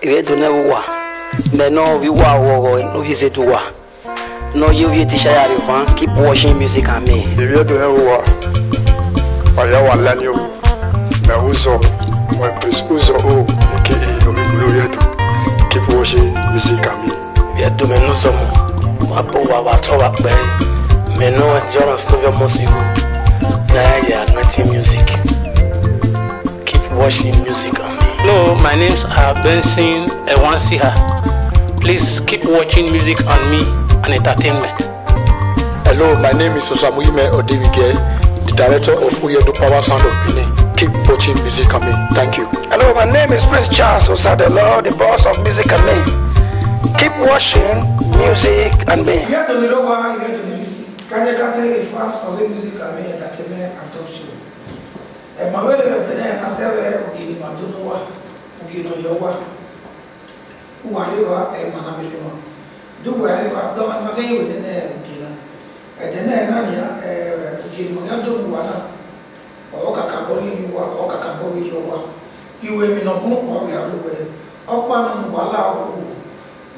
iwetu nevuwa mbe no viwa wogo no visetu wa no you vi tisha ya rifa keep watching music and me iwetu nevuwa waya walanyo na uzo wempris uzo o eke omigulu yetu keep watching music and me iwetu menusomo wapo wawatowa pe meno endurance no vyo mosigo na ya anointing music keep watching music and Hello, my name's Benson Ewansiha. Please keep watching music on me and entertainment. Hello, my name is Osamuime Odivige, the director of Uyedu Power Sound of Benin. Keep watching music on me. Thank you. Hello, my name is Prince Charles Osadelo, the boss of music and me. Keep watching music and me. You have to know why you have to listen. Kanye Kate, a fans of music and me entertainment and talk show ɛmawɛrɛwɛtɛnɛ nasɛwɛ ugini madunu wa uginɔyɔ wa uwari wa ɛmanabili wa duwari wa dɔwɛnɛmɛ wɛnɛnɛ ugina ɛtɛnɛ nania ɛɛ eh, uginimɔnya dunu wa na ɔkaka bɔlini wa ɔkaka bɔliyɔ wa iwe minɔbu ɔyawuwɛ ɔkpanu wala owu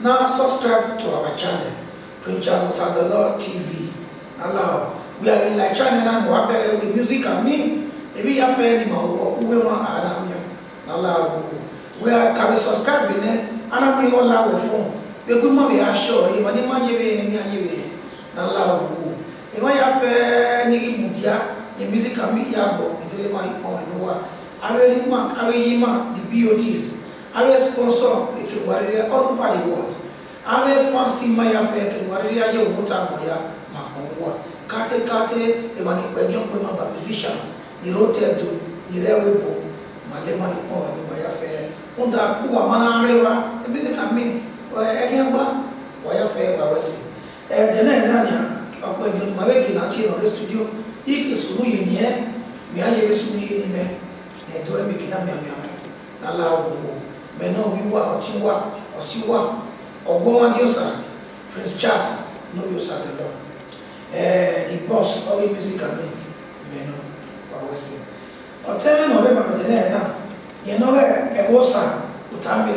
na subscribe to our channel preachers of the lord tv allow we are in like channel na na wa bɛ with music and me ebi yà fẹ́ ni ma wọ uwe wọn anamia na ọla awọ wẹ kàwé sọskraibu nẹ anamia ọla awọ fún bẹẹkú mọ bẹ aṣọ yìí wọn ni ma yẹ bẹ yẹ ni ayẹ bẹ yẹ na ọla awọ ebi yà fẹ́ ni ibu dia ni musica mi yà bọ ìdílé wa ni pọn ẹni wa awẹ ni ma awẹ yìí ma the bots awẹ sponsor ekewariria all over the world awẹ fancy ma yà fẹ́ ekewariria yẹ wọn ta mọ ya ma pọn wa kátẹ́kátẹ́ ìwà nípa ẹjọ́ pé ma ba musicians irooteedu yirewibu malemalekpɔ ɛnuba yafɛ ŋuta ku wamana ariwa ebi kami ɛgɛgba wayafɛ wawɛsi ɛdɛnɛ ɛnania ɔkpɛdi mabe gina ti nɔre studio ike sunu yeniɛ mia ye bi sunu yeni mɛ ɛdɔ ɛmi gina miamia mɛ n'ala wo mɛ nɔ wiwa ɔti wa ɔsi wa ɔgbɔnwadiosa prince charles n'oyosa lɛ lɔ ɛɛ the boss ɔye music and name wɛsɛ ɔtɛn na ɔbɛ mamadi na ɛna yɛn na ɔbɛ ɛwɔ sa ɔtanbe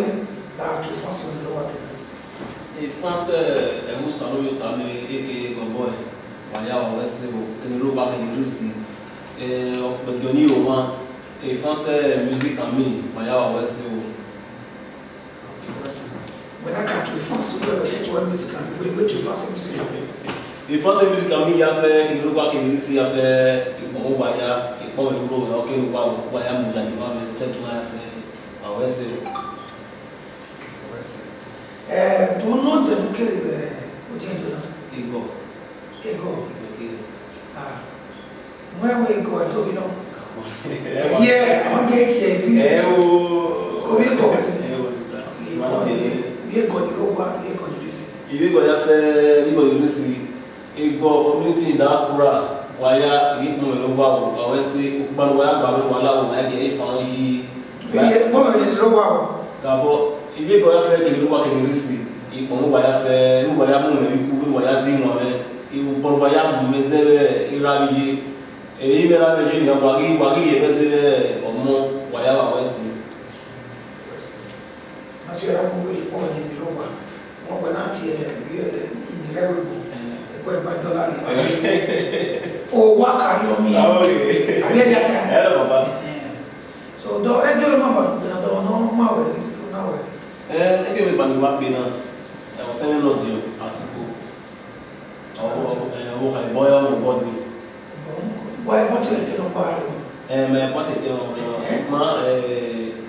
na ato fɔnsi wuli wa kɛnɛs. ifansɛ ɛmu sanu yi ta mi eke gbɔbɔ yi wàyà wà wɛsɛ o kɛnɛrɛ wa kɛnɛrɛ si ɛɛ ɔgbɛdɔni o wa ifansɛ music ami wàyà wà wɛsɛ o. wɛrɛ ka to ifansɛ wɛrɛ kɛ to wa music ami wɛrɛ wɛrɛ to ifansɛ music ami. ifansɛ e, music ami yafɛ kɛnɛrɛ wa kɛnɛrɛ si yafɛ ìgbɔnwó wàyà wọn bɛ wuro wɛ ɔkè wa wa ya mu jaabi wa bɛ tɛ tuma fɛ wa wɛ se. wɛ se ɛɛ tun n'o tɛ nu kele bɛ o tɛ tuna. ego. ego. ego kele. aa mɔ ewu ego ɛ tobi nɔ. yɛ a ma kɛ tiɲɛ fi. ɛɛ o. ko bɛ kɔ. ɛɛ o ni sa. iye kɔni o wa iye kɔni bɛ se. iye kɔni ya fɛ iye kɔni bɛ se ego community waya iri kuma yi wa wo ka wese ukpan waya ba mi wala wo na ge ifan yi. iye bọ́ọ̀ ni ló wà o. kàbọ̀ ibi kọ́ ya fẹ́ kiri ló wà kiri risi ikpọ̀ ló waya fẹ́ ló waya mú mẹ́rin kú ló waya dín wọn mẹ́ iwu bọ́ọ̀ waya mú mi zẹ́rẹ́ ira mi yé èyí mẹ́ra mi yé nìyẹn wàgí wàgí yẹ bẹ́ zẹ́rẹ́ ọmọ waya wà wẹ́sì. wáṣọ yàrá wo wẹ́rẹ́ bọ́ọ̀ ni mi ló wà wọ́n gbọ́dọ̀ àti ẹ̀ ìrẹ́wẹ̀ bọ̀ ẹ̀kọ́ ìbátan láti wájú ọwọ akari ọmọ yẹn àbí ẹdi ata so dọ ẹdi ọlọmọ bàtú gbẹna dọ ọnà ọmọ awẹ ọmọ awẹ. ẹ ẹgbẹ mi bàtú wá fi náà ẹwọ tẹlẹ náà di àsìkò ọwọ ẹwọ ẹbọyọ ọmọ bọọdù. wà á fọ́tí ẹ̀jẹ̀ náà bá rẹ̀. ẹ mẹ fọ́tí ẹ̀jẹ̀ náà ma. ẹ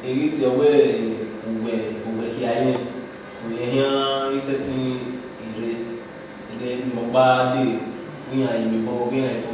èyí ti ọwọ́ òwẹ̀ òwẹ̀ kí ayé so yẹn yẹn iṣẹ́ ti ìrẹ́ ìrẹ́ mọ̀gbá dé wíyàn ìmìbọn wíyàn ìfọ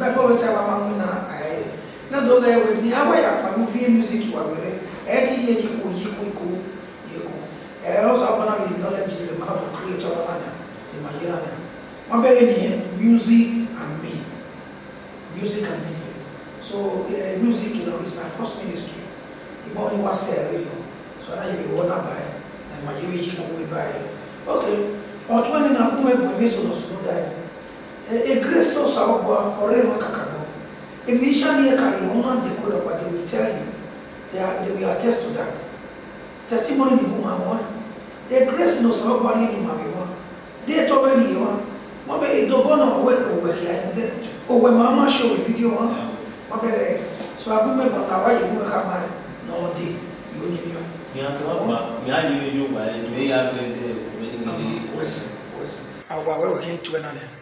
ɛbɛbɛ wɔ kyɛ wama na ayɛ na do lɛ wɔ ni awɔ yɛ akpanu fi music wa wɛrɛ ɛti yɛ yi ko yi ko ko yɛ ko ɛɛ ɔsɔ akpana yɛ knowledge de ma do ma yɛ na wɔn bɛ music and me music and me so music you know is my first ministry ìbá wọn ni wá sẹ ẹ lóyún so náà yẹ wọ náà báyìí na ma yẹ wọ yi ko wọ báyìí ok ọtún ẹni na kún ẹgbẹ mi sọ̀rọ̀ sọ̀rọ̀ dáyìí ɛgre eh, eh, sɛ so aboboa ɔre ho kaka no mmirisa ne yɛka ne ho ma de kora but they will tell you they are they will attest to that testimony ne bu eh, ma ho ɛgre sɛ no sɛ aboboa ne yɛde ma me ho de ɛtɔ bɛ yie ho mo bɛ edobɔ na ɔwɛ ɔwɛ hia yi dɛ ɔwɛ ma ama hyɛ wɔ video ho mo bɛ yɛ so abomɛ bɔ na wayɛ mu ka ma na ɔde yɛ onye bi ho. mi akɔba mi ayi mi yi o wa ye mi eya bɛ dɛ o bɛ ne mi de. wɔsi wɔsi awo awɛ wɔ kɛ n tu ɛ e na ne.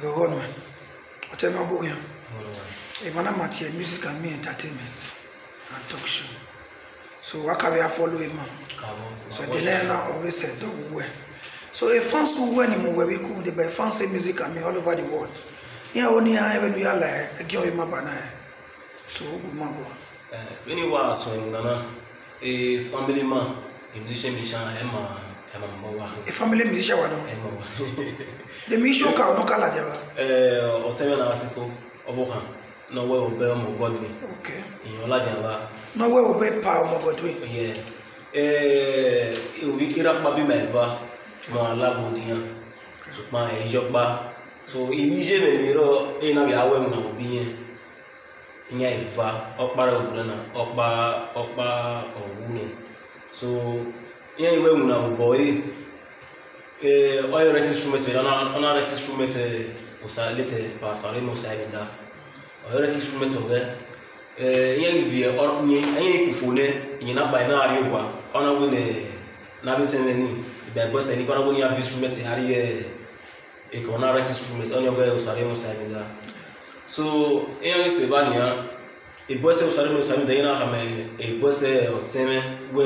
The lọ́wọ́ nù ọ̀tẹ́ máa bóyá ìfọ̀nà màtí ẹ̀ music and me entertainment and talk show so wákàbí afọ́ló ẹ̀ mọ̀ so the náà always ọ̀rẹ́ don't dọ̀wọ́ ẹ̀ so fans wẹ̀ ni mo wẹ̀ wí kú they buy fancy music and me all over the world Yeah, only I ah, even wẹ́n yà láyé ẹ̀gẹ́ ọ̀yẹ́ má bà náà so ó gùn má bọ̀. ẹ bí ni wàá sọ ìmùlànà family man musician musician ẹ ifamile musicien wa dɔn demisio ka olu ka lajɛ wa. ɛɛ o sɛbɛn na asiko ɔbɔ kan n'ɔwɔ o bɛ mɔgɔdu ye ìyẹn lajɛ wa. n'ɔwɔ o bɛ pa bi ma ɛfa mɔ alabodiya ṣùgbọ́n ɛyɔ kpa so ibi mi na ihe iwe nwụ mbọ ee oyo reti strumet mere ona reti strumet usa lete pa sare mo sai bida oyo reti strumet oge ee ihe vie onye enye ikufune inye na ba na ari ogwa ona gwe ne na bitene ni ibe gbo se ni kona gwe ni avi strumet ari e e kona reti strumet onye gwe usa re mo bida so ihe se ba ni ya egbese wosani mi wosani deyi na xame egbese ɔtɛmɛ wɛ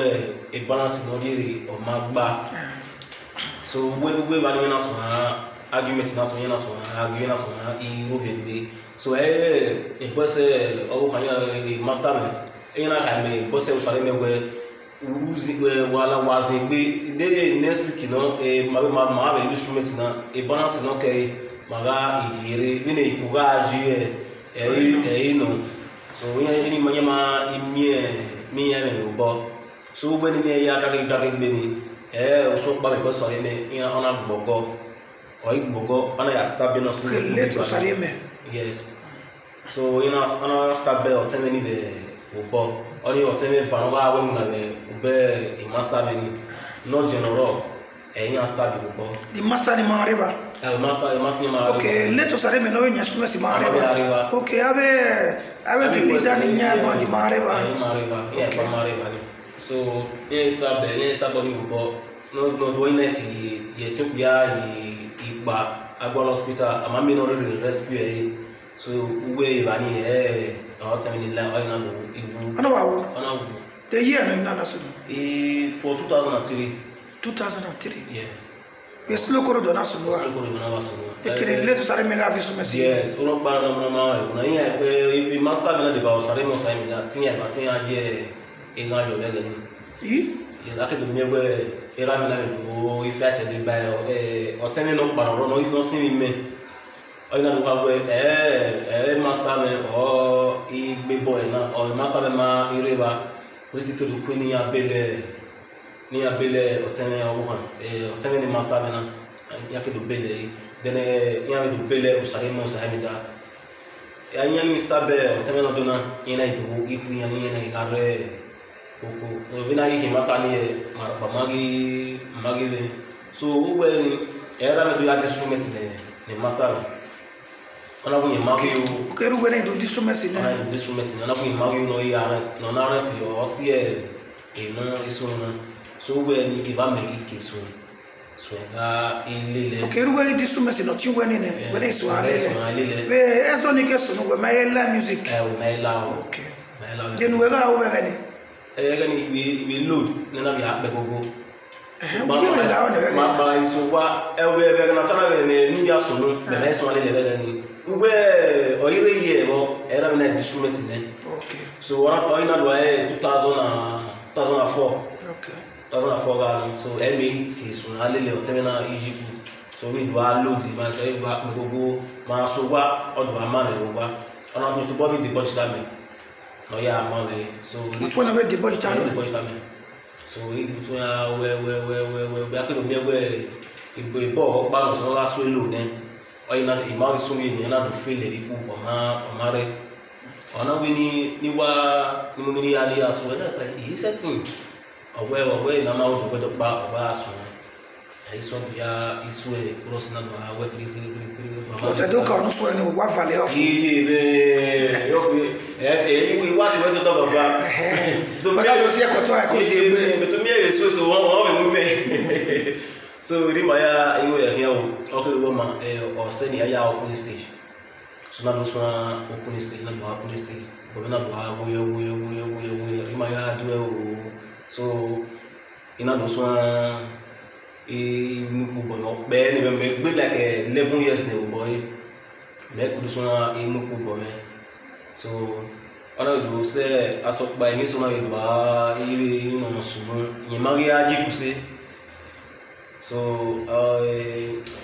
ebalansi na ɔdi ri ɔma so wɛ wɛ ba ni yɛn na sɔn na argument na sɔn yɛn na sɔn na argue na sɔn na so ɛɛ egbese ɔwɔ kan yɛ master mɛ eyi na xame egbese wosani mɛ wɛ luzi wɛ wala next week na ee ma ma ma bɛ instrument na ebalansi na kɛ ma ka idiri wɛne ko ka azi ɛ ɛyi ɛyi nɔ so yẹn ma miɛ mi yɛ mɛ o bɔ so gbɛ ni yɛ ya dake dake gbɛ ni ɛɛ o so kpa mi gbɛ sɔrɔ mɛ yɛ ɔna gbɔgɔ ɔyi gbɔgɔ ɔna yɛ asita bɛ nɔsi ni o ti ba la yes so yɛn ɔna asita bɛ ɔtɛ mɛ ni bɛ o bɔ ɔni ɔtɛ mɛ fa n'ɔba awɛ mu na bɛ o bɛ imasita bɛ ni n'ɔjɛnɔrɔ ɛyin asita bɛ o bɔ. di masita ni ma arriva. ɛɛ masita ni ma arriva. ok leto sari mɛ n'o ye ɲɛ sumasi ma arriva. ok a bɛ. I kilita ni nya gɔn di maare wa ye maare wa ye ɛfa maare wa so yeah, it's sira bɛɛ ne ye sira bɔ ni o bɔ n'o n'o bɔ ina ti yɛ ti kuya yi igba agbɔn hospital a ma mi n'o de rescue ye so ugbe ba ni ɛɛ ɔn tɛmɛ ni la ɔyina do ibu ɔna wa wo ɔna wo the year mi the so. ee for two thousand and three. two thousand and three. yeah yesilo koro jɔna sunuwa ekele eh, letu sari mi ka fi sumɛ si. yes o lɔ baara namuna ma ye kunna n y'a ye eh, eh, master bɛ na de ba o sari mi o sari mi ka ti yɛrɛ ba ti yɛrɛ jɛ e ka jɔ bɛ kɛ ni. yɛrɛ kɛ dumuni bɛ era mi na mi ko ife atɛ de ba yɛ ɛ ɔtɛ mi nɔ gbana rɔ nɔ nɔ si mi mɛ ɔyina do ka bɛ ɛɛ ɛɛ master bɛ ɔ igbe bɔ yɛ na ɔ master bɛ ma ire ba polisi kele ko ni abɛ ni a bele otene awuhan otene ni master mena yake do bele dene yame do bele usare mo sahe mi da ya yan na stabe otene no dona yena ibu iku yan yena igare koko o vina yi himata ni mara pa magi magi be so ugbe ni era me do ya instrument ne ni master ona bu yema ko yo o keru gbe ni do instrument ne ona do instrument ne ona bu yema ko yo no ya rent no na rent yo o si e e no isu so wɛni uh, eh? i b'a mɛn i eh, kesu eh, uh-huh. so nka i le lɛ. o kɛra wɛni di sun bɛ sinɔ ti wɛni nɛ wɛni sɔn ale lɛ mɛ ɛsɔ ni kɛ sunu wɛ mɛ e la music. ɛ o mɛ e la o ok mɛ e la o. jɛnu wɛ ka o ni. ɛ yɛ ni i bɛ load nana bi a bɛ gbogbo. ma ma isowa ɛwɛ bɛ kana tana bɛ mɛ n'u y'a sɔnni mɛ mɛ sɔn ale lɛ bɛ ni u bɛ ɔyire yɛ bɔ ɛyɛrɛ bɛ na instrument nɛ so wɔrɔ ɔyina do ayɛ two thousand and two thousand and four. 2004 so NBA kesun alele otemena ijibu so we do loads man say we happen gogo ma so wa odo ama na yoruba ona mi to bobi the bunch that me no ya ama we so which one we the bunch that me the bunch that me so we do so ya we we we we we we akedo me we igbo igbo pa no so la so elo ne o ina e ma so mi ni na do feel e ku o ma o ma re ona we ni ni wa ni mo ni ali aso e na pe e setting ɔwɛ ɔwɛ na ma wofɔ kɔtɔ kpa ɔba aso ɛyisɔ bia isu yɛ kɔlɔsi na do awɛ kiri kiri kiri kiri bama. o tɛ do ka ɔnu sɔ yɛ ni o wa vali yɔ fɔ. yi de bɛ yɔ fɔ ɛ ɛ yi wa tɛmɛ baba. bàtà yóò se kɔtɔ yɛ kó se gbé. mɛtɔ mi yɛ yɛ so so wɔn wɔn bɛ mú mɛ so ri ma ya iwo yɛ hiɛ o ɔkè wo ma ɛ ɔsɛ ni aya opening stage so na do so na opening stage na do opening stage bɔbɛ na do wa woyɔ woyɔ woyɔ woyɔ ri ma so ina do sɔŋ e nuku bɔnɔ bɛɛ ne bɛ mɛ gbe la kɛ eleven years ne bɔ ye mɛ kudu sɔŋ e nuku bɔ mɛ so ɔna do sɛ asɔkpa yi ne sɔŋ yi do aa e bɛ nɔnɔ sunu nyimari ya dzi kuse so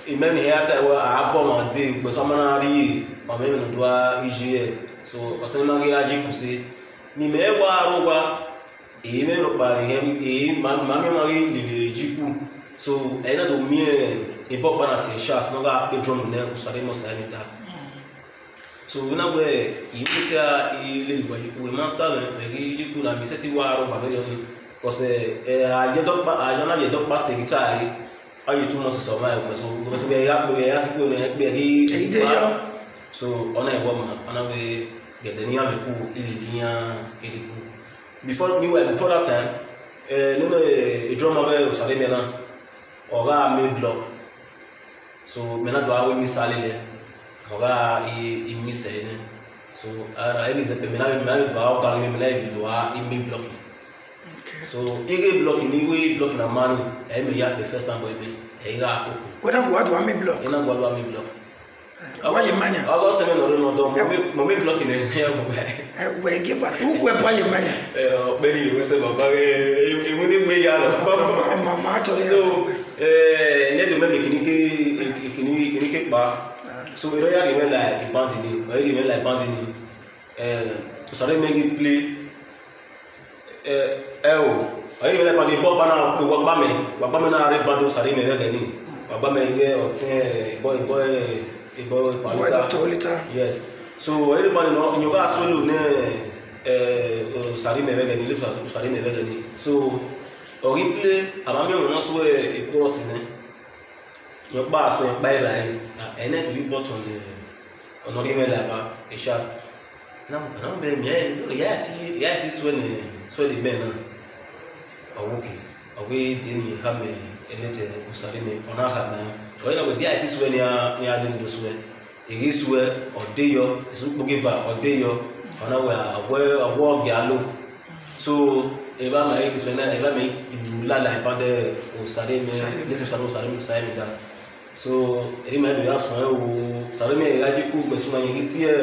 ime ne ya ta wa a bɔ ma de gbɛsɔ mana ri ye ma mɛ mɛ do a izi yɛ so ɔtɛnimari ya dzi kuse ni mɛ e bɔ e me lo pare hem e ma ma me ma le le jiku so e na do mi e bo pa na ti sha sno ga pe drum ne ko sare mo sare ta so we na we i wo ti a i le wa jiku we master le pe ri jiku na mi se ti wa ro ba ni kose e a je do pa a yo na je do pa se guitar yi a yi tun mo se so ma e ko so ko so be ya be ya si ko ne pe ri so ona e wo ma ona before meanwhile before that time eh, nínú eh, ìdúrómọ bẹ́ẹ̀ òsàlẹ̀ mi náà ọ̀gá mi block so mi náà dọ̀ àwọn mi sálẹ̀ lẹ̀ ọ̀gá mi sẹ̀yìn ní so ara ẹ̀rí ìsẹ̀pẹ̀ mi náà mi náà dọ̀ àwọn ọ̀gá mi náà ibi dọ̀ àwọn mi block so ege block ni we block na manu ẹ̀mí ya the first time bọ̀ ẹ̀mí ẹ̀yìn ká àkókò. wẹ́n náà gbọ́dọ̀ wá mi block. wẹ́n náà gbọ́dọ̀ wá mi block wayɛ mania ɔlɔ tɛmɛ nɔrɔ nɔ dɔn mɔ mi blɔki nɛ ɛyɛ mɔ bɛ wɛ ge ba u wɛ ba yɛ mania ɛɛ ɔgbɛni yi wɛsɛ ma ba ɛɛ emu ne ya lɔ ma ma tɔ ne yɛrɛ sɛ ɛɛ ne dun bɛ mi kini ke kini kini ke kpa so eré ya de mɛ la ìpante ni ɔyɛ de mɛ la ìpante ni ɛɛ sɔrɔ mɛ ki pile ɛɛ ɛwò ɔyɛ de mɛ la ìpante bɔ ba na wa ba mɛ wa ba mɛ na re ba do sari mɛ bɛ kɛ ni wa yɛ ɔtiɛ bɔ a bottle per litre. one to litre. yes so every morning na in your car swallow ne osari mẹmẹgẹ ni lẹfọ osari mẹmẹgẹ ni so ọrí pílé àbámẹ́wò náà sọ èkó ọ̀sìn náà yọ pa àṣọ yẹn pa ìlà yẹn ẹnẹ ìlú bọ̀tọ̀ ní eh, ọ̀nà orí mẹ́lẹ̀ àbá ìṣá náà náà bẹ́ẹ̀ mi ìyá àti ìyá àti swẹ́lì swẹ́lì bẹ́ẹ̀ náà ọ̀wọ́kì ọ̀wé dèní hàmẹ́ ẹlẹ́tẹ̀ẹ́ osari mẹ́ ọ̀nà àkàmẹ́ onye na-weta ya etisuwe na ya dị ndụ suwe iri suwe ọdịyọ esukpogeva ọdịyọ ọna wee agwọ ọgị alụ so ebe ama na ebe ama ibu lala ibade osare me letu sare so eri ma ebe ya sùn ẹwọ sare me ya jí kú gbèsè ma yẹn kí tí ẹ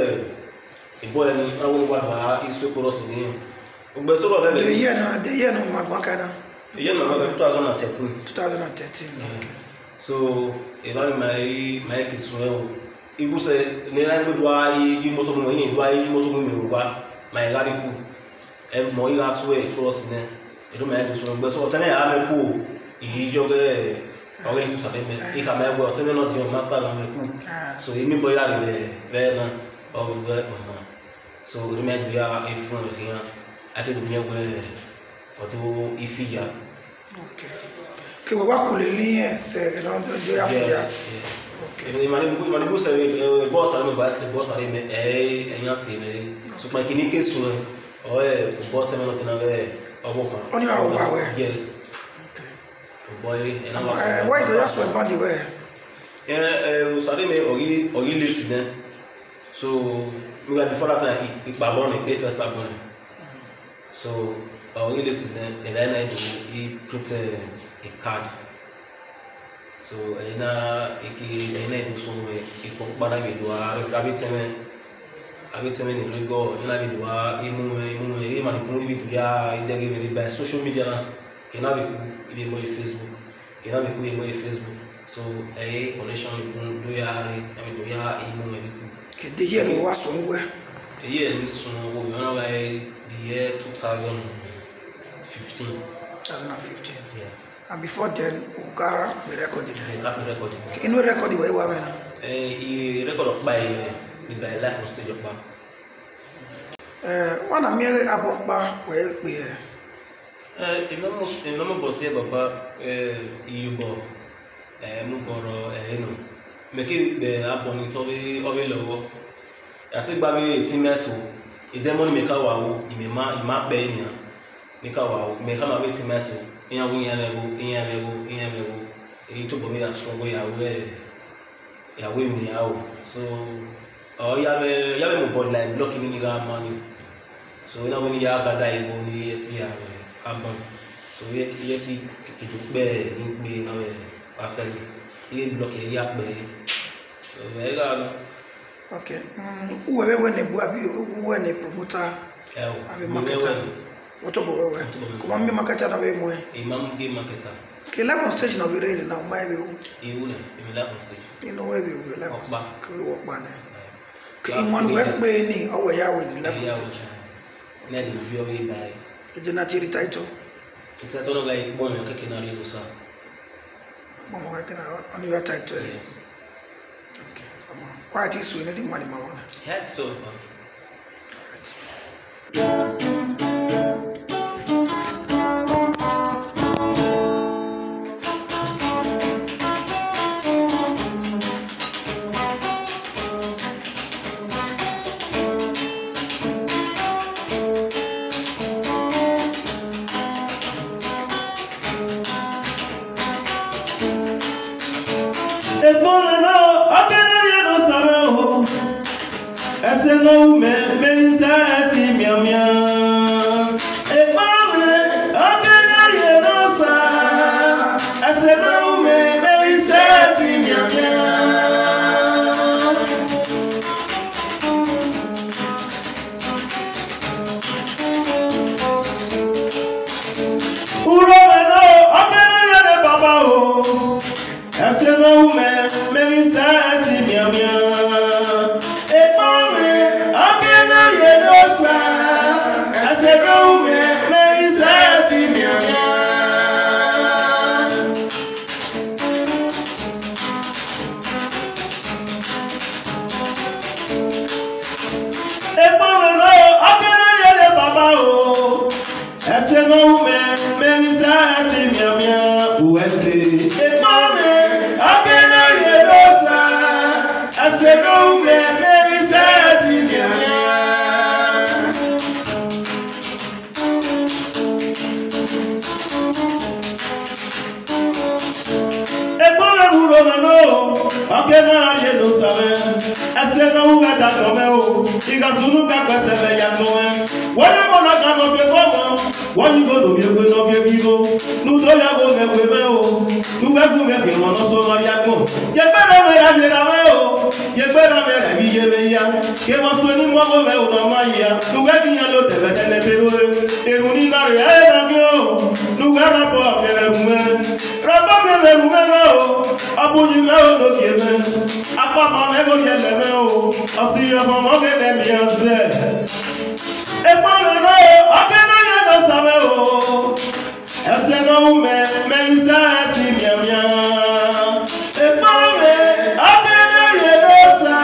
ìbọ ẹni ni na na na. na ụmụ so ìlọrin mẹ́ẹ̀ kì í sun ẹ̀ o ibùsẹ̀ nira ń gbẹdọ̀ ayé yí mọ́tò mímọ́ yín ìlú ayé yí mọ́tò mímọ́ yorùbá màá ìlà dínkù ẹ̀ mọ́ ìlà sọ ẹ̀ kúrọ̀sì náà ìlú mẹ́ẹ̀ kì í sun ẹ̀ gbẹ́sọ̀ ọ̀tẹ́lẹ̀ yà á mẹ́ kú ìyí jọ́gẹ́ ọ̀rẹ́ yìí tó sàbẹ̀ mẹ́ ìkà mẹ́ gbọ́ ọ̀tẹ́lẹ̀ náà di ọ̀ mástà náà mẹ́ kú so èmi bọ́ yàrá rẹ̀ bẹ́ẹ̀ náà ọ̀rọ̀ gbẹ́ ọ̀mọ́ so ìlú mẹ́ẹ̀ gbé yà efun ìkìyàn akéde che qua con le linee se non do a Yes. okay ma ne ma ne busa e boss ale me basket boss ale me e e yan ti le so pa kini ke so o e bo te me no kina le obo kan oni awo awe yes okay boy e na was eh why do you so bad the way eh eh so ale me ori ori late then so we were before that time ipa bo ni pe first time so ori late then e na na do e protect ikaad so ina eke ina ibu sunwe iko kpara bi duwa abi teme abi teme ni rego ina bi duwa imu me imu me ri mani kun ibi duya idege bi ba social media na kina bi ku ibi mo e facebook kina bi ku ibi mo e facebook so eye connection kun duya re abi duya imu me bi ku kede ye ni wa sunwe eye ni sunwo yo na ba the year 2015 2015 yeah and before then ụka be recording inu record iwe iwa mena record ọkpa ihe the by life on stage ọkpa nwa na mmiri abụ ọkpa wee kpe ya ememụbọsị baba iyubo eh, mụbọrọ eh, enu meke ikpe abụ n'itobe be ìyàwó ìyàmẹ̀wò ìyàmẹ̀wò ìyàmẹ̀wò èyí tó bọ̀ mí àti ọgbọ́n ìyàwó ẹ̀ ìyàwó ìnìyàwó so ọ̀ yàmẹ̀ mọ̀ bọ̀dì láì blọ́ọ̀kì ní nira máa ní so iná wọn ni yà á gada ìbò ní iye tí ààrẹ carbon so iye tí kìkìdó pẹ́ ní pé náà ẹ̀ pàṣẹ iye blọ́ọ̀kì ẹ̀ yà pẹ́ so ẹ̀ yà á Okay. Mm, wewe ni buabi wewe ni promoter. Ewo. marketer. otobo wewe kumwambia makata na wewe mwe imam ge makata ke level stage na we ready na umai we e una e level stage ino we we we ke we okba na ke imwan we pe ni owe ya we ni level stage ke na tiri title na real sa bono kake na on your title yes okay ama kwa ti so ni di mwani mawana yeah Okena Jerusalem, esena uweda tomeo, igazunuga kwesebe ya noe. Wale mona kano bebo mo, wanyu go do yego no bebo nusoyago mɛgbɛmɛ o nugbɛgu mɛgbɛ mɔnɔsɔmɔyagun yɛgbɛrɛ mɛ ya yɛrɛ mɛ o yɛgbɛrɛ mɛ ya bi yɛmɛ ya kɛmɔsɔ ni mɔgɔ mɛ o nɔma ya nugbɛbi ya lo tɛbɛ tɛnɛ tero ye eru ni nari na nabi o nugbɛrɛ bɔ mɛmɛmɛ rɔba mɛmɛmɛ mɛ o aboju mɛ o lo kɛmɛ akpama mɛ ko yɛlɛ mɛ o ɔsi yɛmɔ mɔ bɛ tɛ miɛ sɛ ekpɔmɛ mɛ o ɔkɛ n'o yɛ o ẹsẹ̀ náà wù mẹ́ mẹ́nsá ti mìàmìà. Èpá mi, ọ̀dẹ́dẹ́ yẹ ló sá.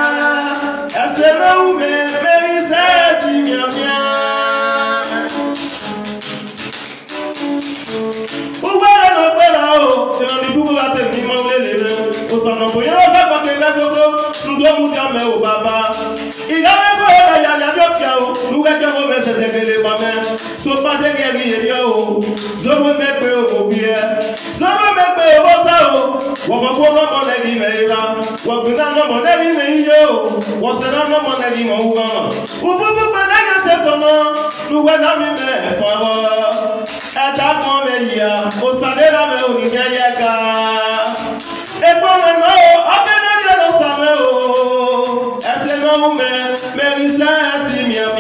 Ẹsẹ̀ náà wù mẹ́ ti mìàmìà. Gbogbo ẹ̀rọ náà gbẹ́ra o, ìrìn ní gbogbo bá tẹ̀ mí mọ́ lélẹ̀ rẹ̀. Òsànà kò yẹ wọ́n sábà pé lágbógó, ǹdó mú kɛtɛ mo mɛ sɛtɛ kele ma mɛ sopa tɛ kɛ ki yeliya o zobo mɛ gbe o ko biɛ zobo mɛ gbe o ko ta o wɔmɔ ko nɔmɔ nɛ ki mɛ yi la wɔgbina nɔmɔ nɛ ki mɛ yi ye o wɔsɛnɛ nɔmɔ nɛ ki mɛ wu ma fufufu gbɛ nɛ kɛ se tɔnɔ nuwɛ na mi mɛ ɛfɔ wɔ ɛta kɔn mɛ yia o sa de la mɛ o ni kɛ yɛ kaa ekpɔ o ɔkɛ nɛ kɛ lɔ sa o ɛsɛ nɔ mu mɛ mɛ ri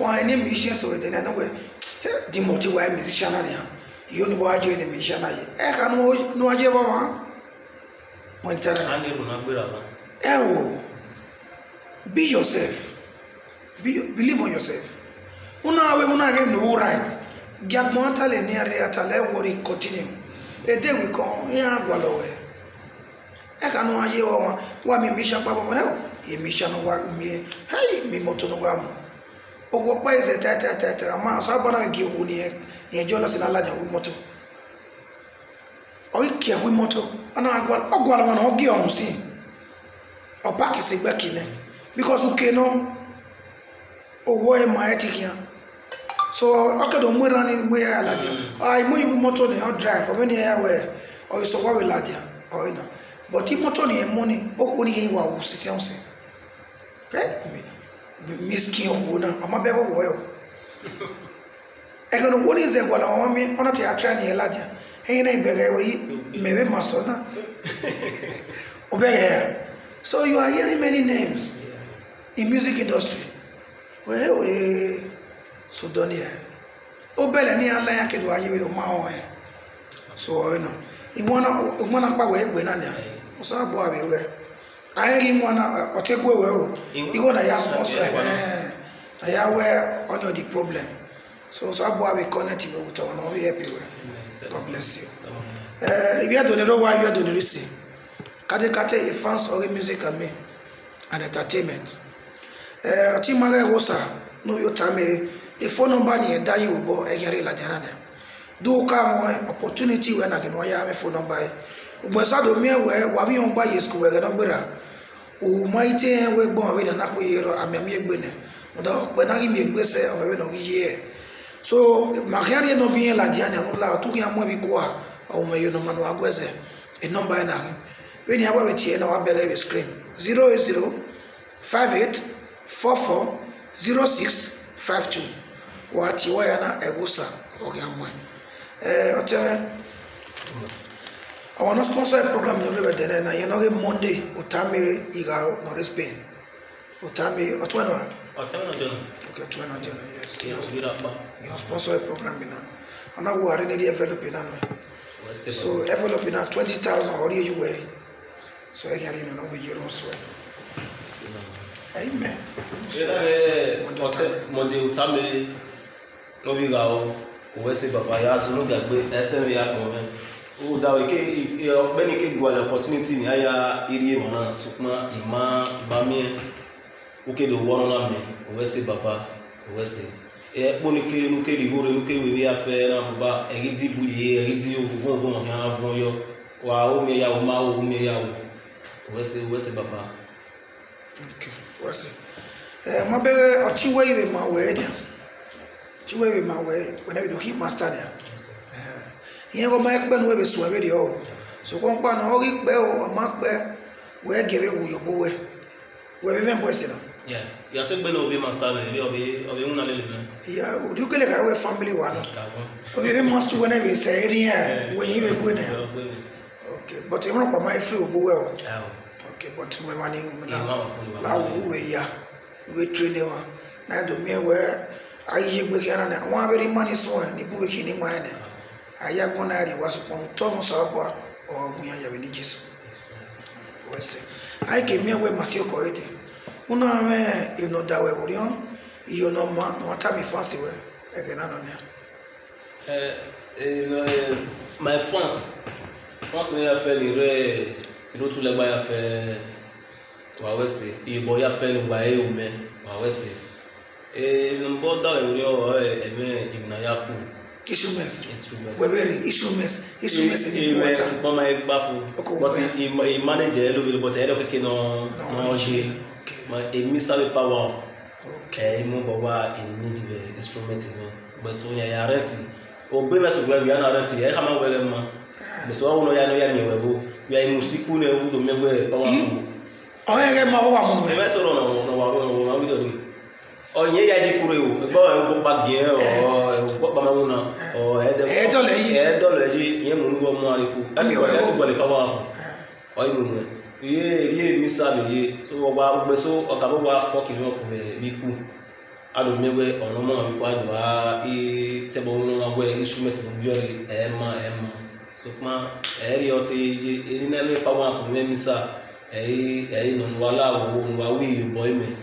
wọn ɛne musicians wɔ ɛdɛn ɛna wɔ ɛ di mɔti wɔ ɛ musician na nea yio ni wɔn musician na yɛ ɛ ka no no agye bɔ wɔn wɔn ti tɛnɛ. be yourself be believe on yourself wọn a wɛ wọn no right gyagbɔn atalɛ ni adi atalɛ wɔri continue ɛdɛ wi kɔn ɛ agbalɔ wɛ ɛ ka no agye wɔ wɔn wa mi musician kpa bɔ wɔn ɛ wo yɛ musician wa mi no wa gbogbo pa ẹsẹ̀ tẹ́tẹ́tẹ́tẹ́ àmọ́ àṣọ agbára gé owó ni ẹjọ́ lọ sí lálàjà wí mọ́tò ọ̀rí kí ẹ̀wí mọ́tò ọgbọ́n àwọn si ọgẹ́ ọ̀hún sí ọ̀páàkì sí gbẹ́kì náà because uke náà e e so ọkẹ́dọ̀ mẹ́ra ní gbé ẹ̀ làjà àìmọ́ ìwé moto ni ọ̀ drive ni ẹ̀ e but moto ni ni miskin ɔwɔ na ɔma bɛbɔ wɔ yɛ ɛgɛn wɔn zɛ wɔ la wɔn mi wɔn ti atra ni ɛla gya ɛyɛ na ibɛgɛ wɔ yi mɛbɛ ma sɔ na ɔbɛgɛ yɛ so you are hearing many names in music industry wɛɛ wɛɛ so dɔɔni yɛ ɔbɛlɛ ni ala yɛ kedo ayi wɛrɛ ɔma wɔn yɛ so ɔyɛ na ìwọn náà ìwọn náà pa wɔ ɛgbɛ náà ni a ɔsɔ abɔ awɛ wɛ. ahịghị nwa na ọchekwa eh, ewe igwe na ya sponsor na ya eh, wee ọ problem so so abụọ abụ connect na iwe God bless you ee ibi donere ụwa ibi donere si katikati a fans of music and me and entertainment ee ifo nọmba na na dị ụka wee na gị nọmba ya ugbo wee ya wee gị a ite ya we gbo we na ko yero amem ye gbe ne do pe na gi mi gbe se o we no ye so no bi la dia ne la tu ya mo bi a o mo yo no manu agweze e number na we ni awa we tie na wa bele we screen 080 58 44 06 52 wa ti wa ya na egusa o ga mo eh o àwọn náà sponsor program ní orí ẹ̀dẹ̀ náà yẹn náà rí monday otame ìràwọ̀ náà rí spain otame ọtún ẹ̀nà. ọtún ẹ̀nà jẹun. Okay, ọtún ẹ̀nà jẹun yes. kí ọtún bí dàpọ̀. yẹn sponsor program mi náà ọ̀nà wo àrẹ nílé envelope náà nù. so envelope náà twenty thousand ọ̀rí èyí wẹ̀ so ẹ̀yìn àrẹ nínú wẹ̀ yẹ̀rọ sọ ẹ̀. amen. Eh, monday otame lórí ìràwọ̀ òwẹ́sẹ̀ bàbá yà á sọ ló gàgbé ẹsẹ̀ rẹ̀ yà kàn mẹ́rin udawe ke beni ke gwala opportunity ni aya irie mona sukuma ima imamie uke do wono na me owese baba owese e boni ke nu ke lihore nu ke wewe afe na baba eri di buye eri di ovuvon ovon ya avon yo wa o me ya o ma o me ya o owese owese baba okay owese eh mabere otiwe iwe mawe dia tiwe iwe mawe whenever you hit master there ihe ọma ekpe na webe suwa wede ọ sokwa mkpa na ọrụ ikpe ọma kpe wee gere wuyo gbowe wee bebe mbọ esi na ya se gbele obe master be be obe obe una lele be ya o du kele ka we family wa no obe be master when we say ri ya ok, yi be go na okay but e won pa my free obo we o okay but we wa ni mu na la wo we ya we train wa na do me we ayi gbe kana na won abere mani so ni bu we kini mo ene ayagunari wasukun tɔmu sɔrɔbɔ ɔgunya yawe ni jesu wɛsɛ ayi ke miɛ wɛ masiɛ kɔɛ de ŋuna mɛ iyɔnɔda wɛ wòlíɔ iyɔnɔ ma nɔta mi fansi wɛ ɛgɛ nanɔ nɛ. ɛ ɛ my france france mi yà fɛ lirɛ irotulegba yà fɛ wà wɛsɛ iyibɔ yà fɛ ni wà yɛ omɛ wà wɛsɛ ɛ ɛ nbɔ dawɛ wòlíɔ ɛ ɛmɛ ìmìnà yà kú. Issues, were very issues, issues in the water. Ìmọ̀ máa gbá fún un, but ìmánẹ̀jẹ̀ ẹ lóbi but ẹ̀rọ kékeré náà náà ṣe èmi sáré pàwọ́ ẹ̀ mú bọ̀ wá èmi dìbẹ̀ instrument mi gbèsò yẹn yà rẹ̀ntì ògbé mẹ́sàn-án gbọ́dọ̀ yà náà rẹ̀ntì ẹ̀ ká má wẹ̀rẹ̀ mọ́ gbèsò wà wọ́n yà náà yà mí ẹ̀wẹ̀ bó yà ìmùsíkú náà wúlò mẹ́gbẹ́ ọwọ́ àmúnú. ọ̀hẹ́rẹ́ máa wọ́ àmúnú ẹ̀. ẹ onye oh, ya dịkwuru iwu gbamawuna edọla eji ihe mụrụgbo mmadụ atụkwalikawa ahụ oyimume ihe rie misa beji ọgba ugbeso ọkabụgba afọ kiri ọkụbe bikwu adụmewe ọnụmọ bikwa dụa itebọnwagwe instrumenti violi ema ema sopma ẹ̀rí ọtí erinawe pàwọn àpò mẹ́mísà ẹ̀rí ẹ̀rí nànúwà láàwọ̀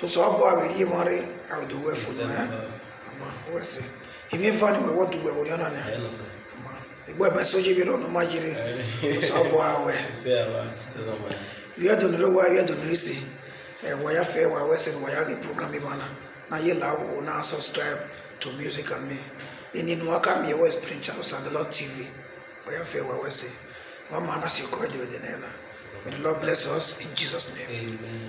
so sɛ wabɔ awedeɛ mu are awedewuafo no ama wɔsɛ ebi mfa ne wɔwɔ do wɔwɔ yɛn nane ebi ɛbɛn sɔgye bi dɔn ɔma yere sɛ wabɔ awɛ wia donore wa wia donore se ɛ wɔyɛ fɛ wa wɔsɛ no wɔyɛ ake program bi ma na na yɛ la wo na subscribe to music and me ɛni no aka mi ɛwɔ spring channel sandalot tv wɔyɛ fɛ wa wɔsɛ wɔn ma na se kɔ ɛdi ɛdi nɛɛna may the lord bless us in jesus name. Amen.